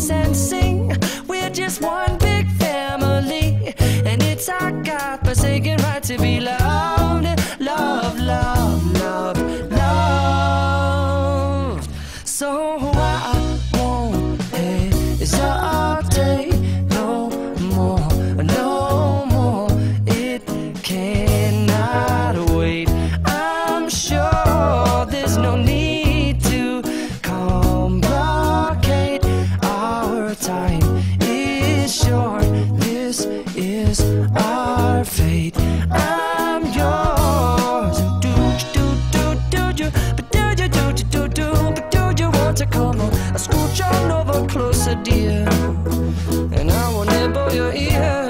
Dance and sing. We're just one big family, and it's our God forsaken right to be our fate. I'm yours. Do do do do do, do do do do do, do you want to come on? I on over closer, dear, and I will nibble your ear.